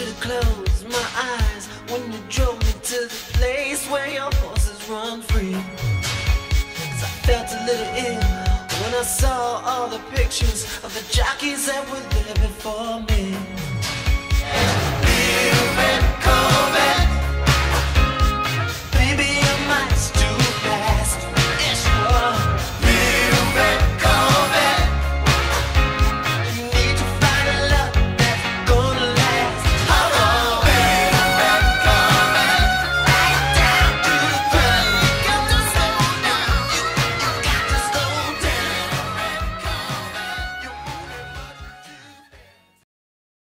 should close my eyes when you drove me to the place where your horses run free. Cause I felt a little ill when I saw all the pictures of the jockeys that were there before me.